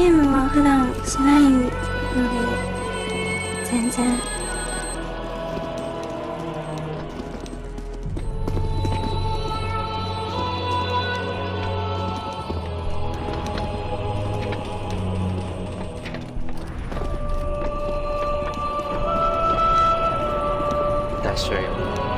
ゲームは普段しないので全然。大丈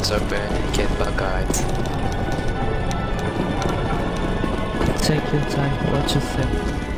It's open, get back out. Take your time, watch yourself.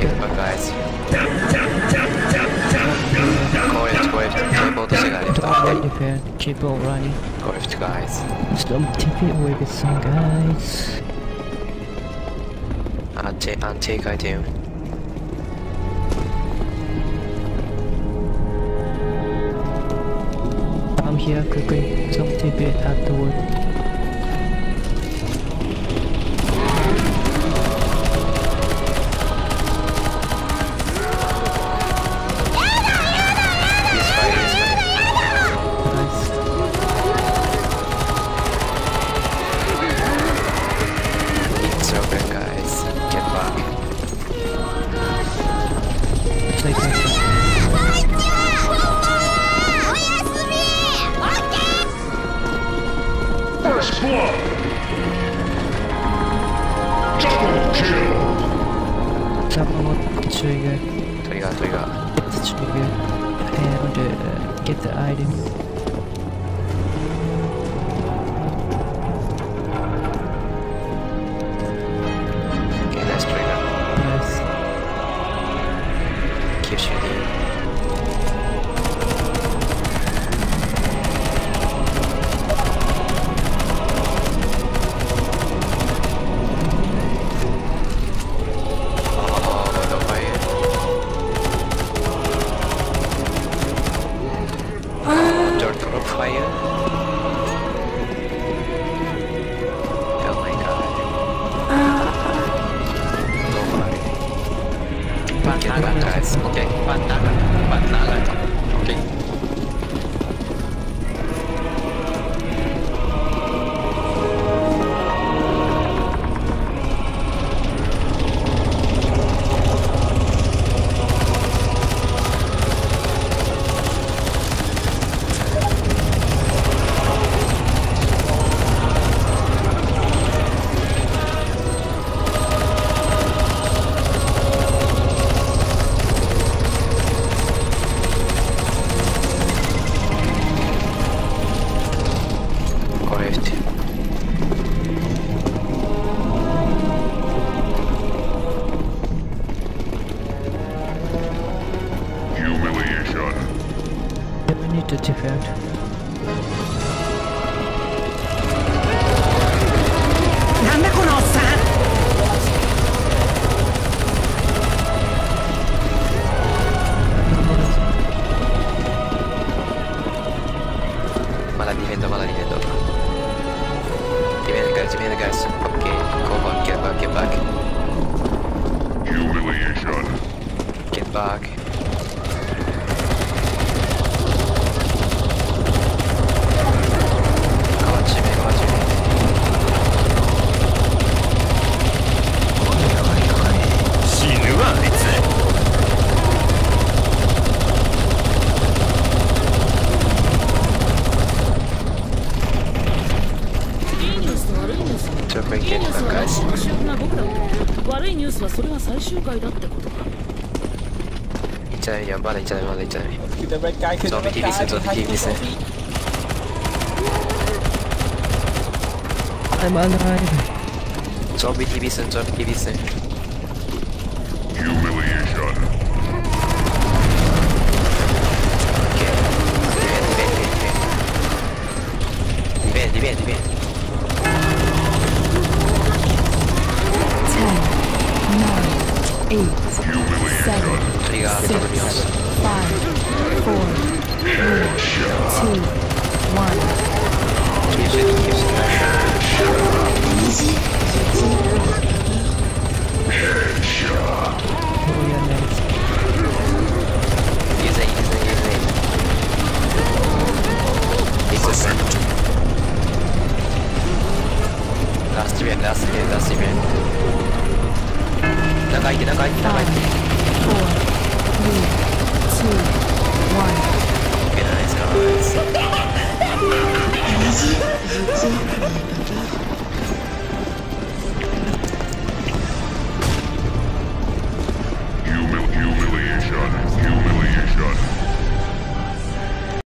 Get back guys. Go left, go left. Teleport to. Don't keep on running. Go left guys. Stop TP away with some guys. Anti anti item. I'm here quickly. Some TP at the wood. Blood. Double kill. Someone want the trigger. Trigger, trigger. Get the trigger. And uh, get the item. Oke, Okay, Bandlager. Bandlager. Okay. he the wall and. Give me the guys, give me the guys. Okay, go back, get back, get back. Humiliation. Get back. それは最終回だってことか。行っちゃまだ行っちゃまだ行っちゃゾンビ TV ゾンビ TV ゾンビ TV ゾンビ TV eight, seven, six, five, four, three, two, one. Easy. Headshot. Easy, easy, easy. It's a second. 長いって長いって長いって 4, 3, guys.